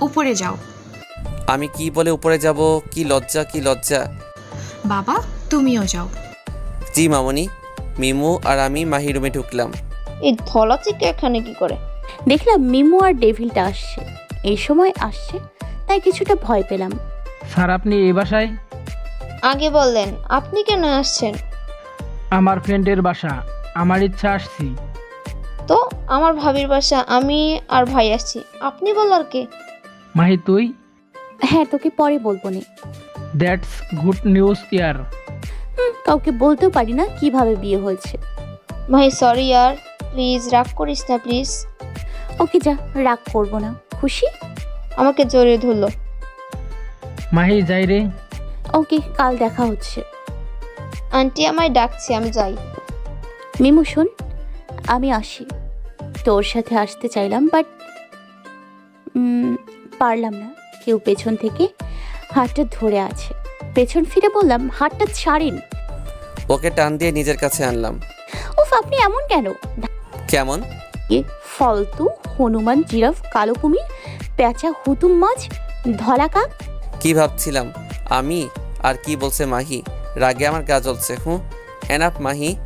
উপরে যাও। আমি কি বলে উপরে যাব? কি লজ্জা কি লজ্জা? বাবা তুমিও যাও। জি মামনি মিমু আর আমি মাহি রুমে ঢুকলাম। এই ধলা থেকে এখানে কি করে? দেখলাম মিমু আর ডেভিলটা আসছে। এই সময় আসছে তাই কিছুটা ভয় পেলাম। স্যার আপনি এই বাসায়? আগে বললেন আপনি কেন আসছেন? আমার ফ্রেন্ডের বাসা আমার ইচ্ছা আসছি। তো আমার ভাবির বাসা আমি আর ভাই আসছি। আপনি বলার কে? মাহি তুই? হ্যাঁ তোকে পরে বলব নে। দ্যাটস গুড নিউজ ইয়ার। হুম, কাউকে বলতেও পারি না কীভাবে বিয়ে হয়েছে। ভাই সরি আর প্লিজ রাগ করিস না প্লিজ ওকে যা রাগ করব না। খুশি? আমাকে জড়িয়ে ধরলো। মাহি যাই রে। ওকে কাল দেখা হচ্ছে। আন্টি আমায় ডাকছে আমি যাই। মিমু শোন আমি আসি। তোর সাথে আসতে চাইলাম বাট পারলাম না। কেউ পেছন থেকে হাতটা ধরে আছে। পেছন ফিরে বললাম হাতটা ছাড়েন। ওকে টান দিয়ে নিজের কাছে আনলাম। উফ আপনি এমন কেন? কেমন? এ ফলতু হনুমান জিরাফ কালো কুমির পেঁচা হুতুম মাছ ধলা কাক। কি ভাবছিলাম? আমি? আর কি বলছে মাহি? রাগে আমার গা জ্বলছে হুঁ? এনাফ মাহি।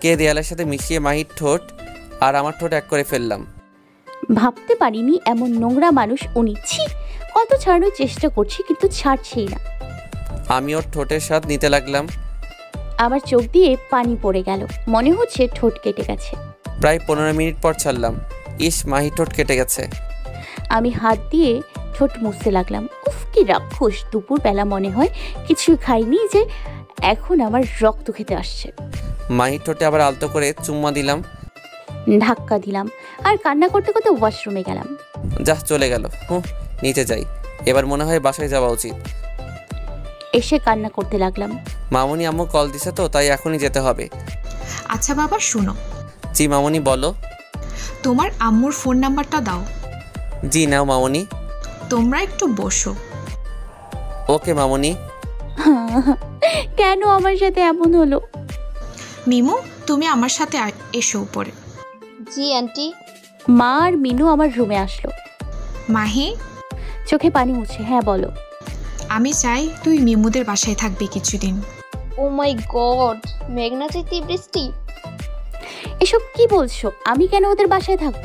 কে দেয়ালের সাথে মিশিয়ে মাহির ঠোঁট? আর আমার ঠোঁট এক করে ফেললাম। ভাবতে পারিনি এমন নোংরা মানুষ উনি। ছি কত ছাড়ানোর চেষ্টা করছি কিন্তু ছাড়ছেই না। আমি ওর ঠোঁটের স্বাদ নিতে লাগলাম। আমার চোখ দিয়ে পানি পড়ে গেল। মনে হচ্ছে ঠোঁট কেটে গেছে। প্রায় পনেরো মিনিট পর ছাড়লাম। ইস মাহি ঠোঁট কেটে গেছে। আমি হাত দিয়ে ঠোঁট মুছতে লাগলাম। উফ কি রাক্ষস দুপুর বেলা মনে হয় কিছুই খাইনি যে এখন আমার রক্ত খেতে আসছে। মাহির ঠোঁটে আবার আলতো করে চুম্মা দিলাম। ধাক্কা দিলাম। আর কান্না করতে করতে ওয়াশরুমে গেলাম। যা চলে গেল। হুঁ নিচে যাই। এবার মনে হয় বাসায় যাওয়া উচিত। এসে কান্না করতে লাগলাম। মামনি আম্মু কল দিছে তো তাই এখনই যেতে হবে। আচ্ছা বাবা শুনো। জি মামনি বলো। তোমার আম্মুর ফোন নাম্বারটা দাও। জি নাও মামনি। তোমরা একটু বসো। ওকে মামনি। কেন আমার সাথে এমন হলো? মিমু তুমি আমার সাথে আ- এসো উপরে। জি আন্টি। মা আর মিনু আমার রুমে আসলো। মাহি? চোখে পানি মুছে হ্যাঁ বলো। আমি চাই তুই মিমুদের বাসায় থাকবি কিছুদিন। ও মাই গড মেঘনা চাইতে বৃষ্টি এসব কি বলছো? আমি কেন ওদের বাসায় থাকব?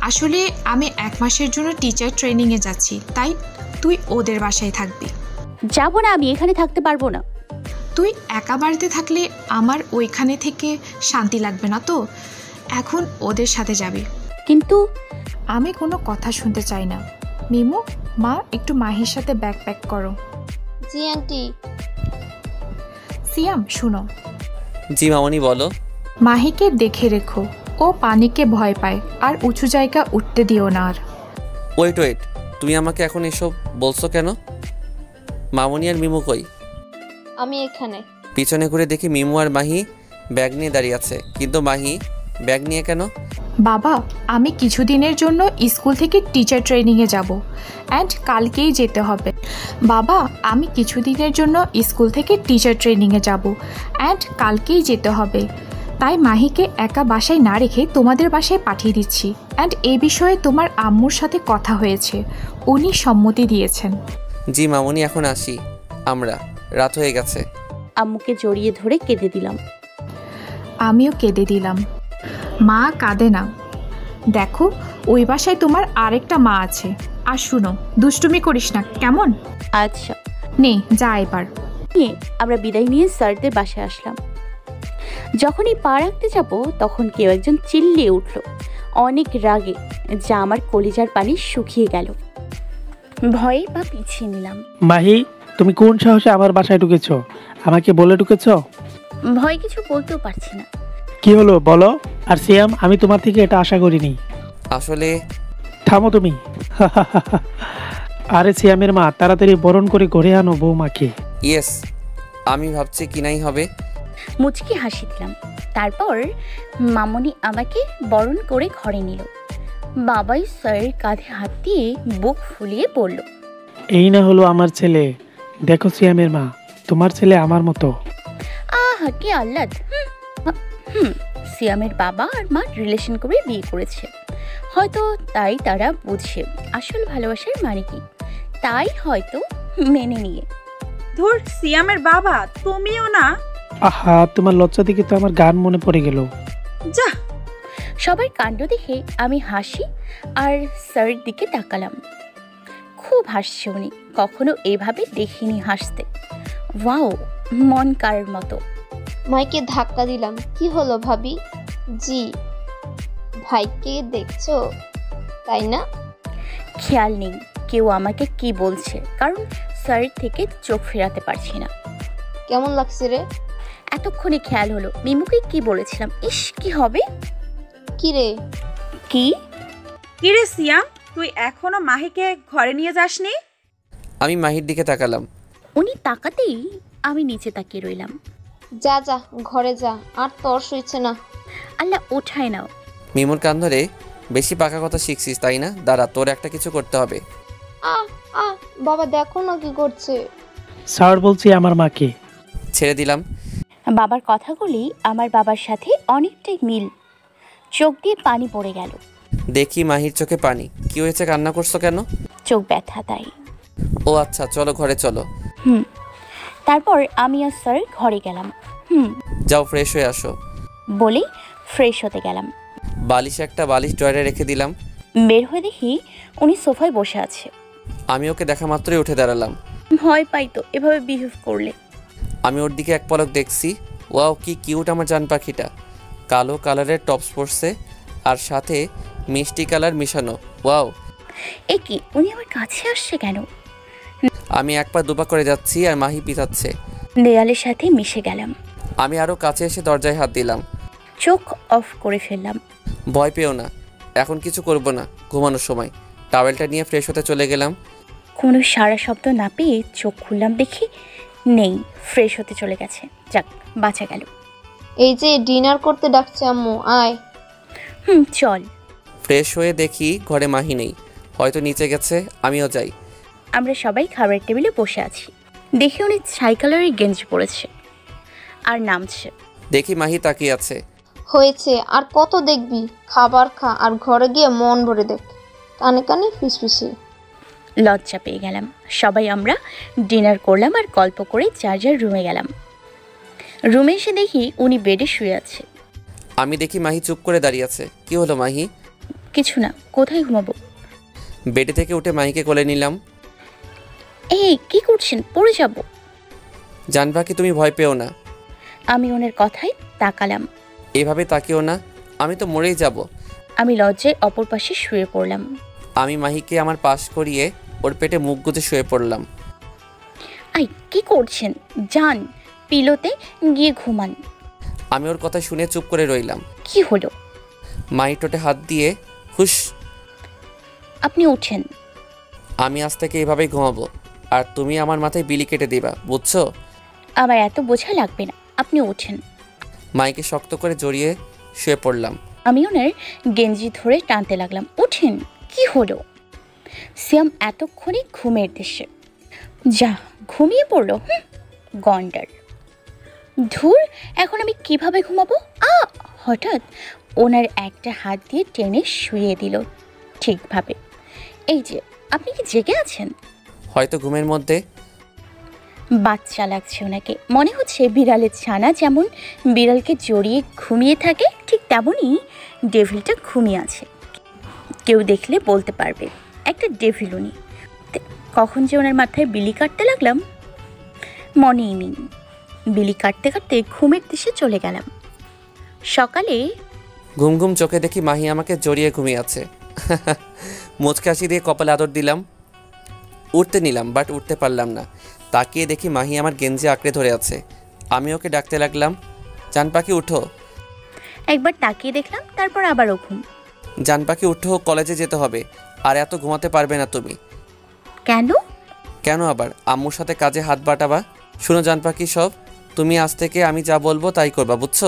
আসলে আমি এক মাসের জন্য টিচার ট্রেনিংয়ে যাচ্ছি তাই তুই ওদের বাসায় থাকবি। যাব না আমি এখানে থাকতে পারব না। তুই একা বাড়িতে থাকলে আমার ওইখানে থেকে শান্তি লাগবে না তো? এখন ওদের সাথে যাবি। কিন্তু আমি কোনো কথা শুনতে চাই না। মিমু মা একটু মাহির সাথে ব্যাগ প্যাক করো। জি আন্টি। সিয়াম শুনো। জি মামনি বলো। মাহিকে দেখে রেখো। ও পানিকে ভয় পায় আর উঁচু জায়গা উঠতে দিও না আর। ওয়েট ওয়েট তুমি আমাকে এখন এসব বলছো কেন? মামনি আর মিমু কই? আমি এখানে। পিছনে ঘুরে দেখি মিমু আর মাহি ব্যাগ নিয়ে দাঁড়িয়ে আছে। কিন্তু মাহি ব্যাগ নিয়ে কেন? বাবা আমি কিছুদিনের জন্য স্কুল থেকে টিচার ট্রেনিংয়ে যাব অ্যান্ড কালকেই যেতে হবে। বাবা আমি কিছুদিনের জন্য স্কুল থেকে টিচার ট্রেনিংয়ে যাব অ্যান্ড কালকেই যেতে হবে। তাই মাহিকে একা বাসায় না রেখে তোমাদের বাসায় পাঠিয়ে দিচ্ছি অ্যান্ড এ বিষয়ে তোমার আম্মুর সাথে কথা হয়েছে। উনি সম্মতি দিয়েছেন। জি মামনি এখন আসি। আমরা। রাত হয়ে গেছে। আম্মুকে জড়িয়ে ধরে কেঁদে দিলাম। আমিও কেঁদে দিলাম। মা কাঁদে না। দেখো ওই বাসায় তোমার আরেকটা মা আছে। আর শুনো দুষ্টুমি করিস না কেমন? আচ্ছা। নে যা এবার। নিয়ে আমরা বিদায় নিয়ে স্যারদের বাসায় আসলাম। যখনই পা রাখতে যাব তখন কেউ একজন চিল্লিয়ে উঠল। অনেক রাগে যা আমার কলিজার পানি শুকিয়ে গেল। ভয়ে বা পিছিয়ে নিলাম। মাহি তুমি কোন সাহসে আমার বাসায় ঢুকেছো? আমাকে বলে ঢুকেছো? ভয় কিছু বলতেও পারছি না। কি হলো বলো। আর সিয়াম আমি তোমার থেকে এটা আশা করিনি। আসলে? থামো তুমি। আরে সিয়ামের মা তাড়াতাড়ি বরণ করে ঘরে আনো বৌমাকে। ইয়েস আমি ভাবছি কিনাই হবে। মুচকি হাসি দিলাম। তারপর মামনি আমাকে বরণ করে ঘরে নিল। বাবাই স্যারের কাঁধে হাত দিয়ে বুক ফুলিয়ে পড়ল এই না হলো আমার ছেলে। দেখো সিয়ামের মা তোমার ছেলে আমার মতো। আহা কি আহ্লাদ। হুম, হুম। সিয়ামের বাবা আর মা রিলেশন করে বিয়ে করেছে। হয়তো তাই তারা বুঝে আসল ভালোবাসার মানে কি? তাই হয়তো মেনে নিয়ে। ধুর সিয়ামের বাবা তুমিও না? আহা তোমার লজ্জা দেখে তো আমার গান মনে পড়ে গেল। যা। সবার কাণ্ড দেখে আমি হাসি আর স্যারের দিকে তাকালাম। খুব হাসছে উনি কখনো এভাবে দেখিনি হাসতে। ওয়াও মন কারার মতো। মাইকে ধাক্কা দিলাম। কি হলো ভাবি? জি ভাইকে দেখছ? তাই না? খেয়াল নেই কেউ আমাকে কি বলছে কারণ স্যারের থেকে চোখ ফেরাতে পারছি না। কেমন লাগছে রে? এতক্ষণে খেয়াল হলো মিমুকে কি বলেছিলাম? ইস কি হবে? কি রে? কি? কিরে সিয়াম তুই এখনও মাহিকে ঘরে নিয়ে যাসনি? আমি মাহির দিকে তাকালাম। উনি তাকাতেই আমি নিচে তাকিয়ে রইলাম। যা যা ঘরে যা আর তর সইছে না। আল্লাহ ওঠায় নাও। মিমুর কান ধরে বেশি পাকা কথা শিখছিস তাই না? দাঁড়া তোর একটা কিছু করতে হবে। আ আ বাবা দেখো না কি করছে। স্যার বলছি আমার মাকে। ছেড়ে দিলাম। বাবার কথাগুলি আমার বাবার সাথে অনেকটাই মিল। চোখ দিয়ে পানি পড়ে গেল। দেখি মাহির চোখে পানি। কি হয়েছে কান্না করছ কেন? চোখ ব্যথা তাই। ও আচ্ছা চলো ঘরে চলো। হুম। তারপর আমি আর স্যার ঘরে গেলাম। হুম। যাও ফ্রেশ হয়ে আসো। বলেই ফ্রেশ হতে গেলাম। বালিশ একটা বালিশ ড্রয়ারে রেখে দিলাম। বের হয়ে দেখি উনি সোফায় বসে আছে। আমি ওকে দেখা মাত্রই উঠে দাঁড়ালাম। ভয় পাই তো এভাবে বিহেভ করলে। আমি ওর দিকে এক পলক দেখছি। ওয়াও কি কিউট আমার জান পাখিটা। কালো কালারের টপস পরছে আর সাথে মিষ্টি কালার মিশানো। ওয়াও। এ কি উনি আমার কাছে আসছে কেন? আমি এক পা দুপা করে যাচ্ছি আর মাহি পিতাচ্ছে দেয়ালের সাথে মিশে গেলাম। আমি আরও কাছে এসে দরজায় হাত দিলাম। চোখ অফ করে ফেললাম। ভয় পেও না এখন কিছু করব না ঘুমানোর সময়। টাওয়েলটা নিয়ে ফ্রেশ হতে চলে গেলাম। কোনো সারা শব্দ না পেয়ে চোখ খুললাম দেখি নেই ফ্রেশ হতে চলে গেছে। যাক বাঁচা গেল। এই যে ডিনার করতে ডাকছে আম্মু আয়। হুম চল। ফ্রেশ হয়ে দেখি ঘরে মাহি নেই। হয়তো নিচে গেছে আমিও যাই। আমরা সবাই খাবারের টেবিলে বসে আছি। দেখি উনি ছাই কালারের গেঞ্জি পরেছে। আর নামছে। দেখি মাহি তাকিয়ে আছে। হয়েছে আর কত দেখবি? খাবার খা আর ঘরে গিয়ে মন ভরে দেখ। কানে কানে ফিসফিসি। লজ্জা পেয়ে গেলাম। সবাই আমরা ডিনার করলাম আর গল্প করে যার যার রুমে গেলাম। রুমে এসে দেখি উনি বেডে শুয়ে আছে। আমি দেখি মাহি চুপ করে দাঁড়িয়ে আছে। কি হলো মাহি? কিছু না কোথায় ঘুমাবো? বেডে থেকে উঠে মাহিকে কোলে নিলাম। এই কি করছেন? পড়ে যাব। জানবা কি তুমি ভয় পেও না। আমি ওনার কথায় তাকালাম। এভাবে তাকিও না আমি তো মরেই যাব। আমি লজ্জায় অপর পাশে শুয়ে পড়লাম। আমি মাহিকে আমার পাশ করিয়ে ওর পেটে মুখ গুজে শুয়ে পড়লাম। আই কি করছেন? যান পিলোতে গিয়ে ঘুমান। আমি ওর কথা শুনে চুপ করে রইলাম। কি হলো? মাহি টোটে হাত দিয়ে হুস আপনি উঠেন। আমি আজ থেকে এভাবেই ঘুমাবো। আর তুমি আমার মাথায় বিলি কেটে দিবা বুঝছ? আমার এত বোঝা লাগবে না আপনি ওঠেন। মাইকে শক্ত করে জড়িয়ে শুয়ে পড়লাম। আমি ওনার গেঞ্জি ধরে টানতে লাগলাম উঠেন কি হলো? সিয়াম এতক্ষণে ঘুমের দেশে। যা ঘুমিয়ে পড়ল হুম গন্ডার। ধুর এখন আমি কীভাবে ঘুমাবো? আ হঠাৎ ওনার একটা হাত দিয়ে টেনে শুয়ে দিল ঠিকভাবে। এই যে আপনি কি জেগে আছেন? হয়তো ঘুমের মধ্যে। বাচ্চা লাগছে ওনাকে। মনে হচ্ছে বিড়ালের ছানা যেমন বিড়ালকে জড়িয়ে ঘুমিয়ে থাকে ঠিক তেমনই ডেভিলটা ঘুমিয়ে আছে। কেউ দেখলে বলতে পারবে একটা ডেভিল উনি। কখন যে ওনার মাথায় বিলি কাটতে লাগলাম মনেই নেই। বিলি কাটতে কাটতে ঘুমের দেশে চলে গেলাম। সকালে ঘুম ঘুম চোখে দেখি মাহি আমাকে জড়িয়ে ঘুমিয়ে আছে। মুচকাশি দিয়ে কপালে আদর দিলাম। উঠতে নিলাম বাট উঠতে পারলাম না। তাকিয়ে দেখি মাহি আমার গেঞ্জি আঁকড়ে ধরে আছে। আমি ওকে ডাকতে লাগলাম জান পাখি উঠো। একবার তাকিয়ে দেখলাম তারপর আবারও ঘুম জান পাখি উঠো কলেজে যেতে হবে। আর এত ঘুমাতে পারবে না তুমি। কেন? কেন আবার? আম্মুর সাথে কাজে হাত বাটাবা। শুনো জান পাখি সব। তুমি আজ থেকে আমি যা বলব তাই করবা বুঝছ?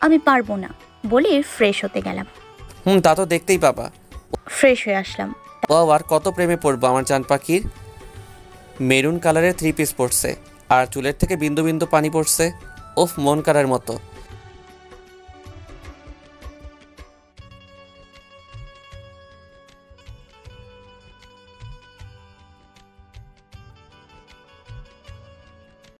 আমি পারব না বলে ফ্রেশ হতে গেলাম। হুম তা তো দেখতেই পাবা। ফ্রেশ হয়ে আসলাম। ও আর কত প্রেমে পড়ব আমার চান পাখির? মেরুন কালারের থ্রি পিস পড়ছে আর চুলের থেকে বিন্দু বিন্দু পানি পড়ছে। ওফ মন কারার মতো।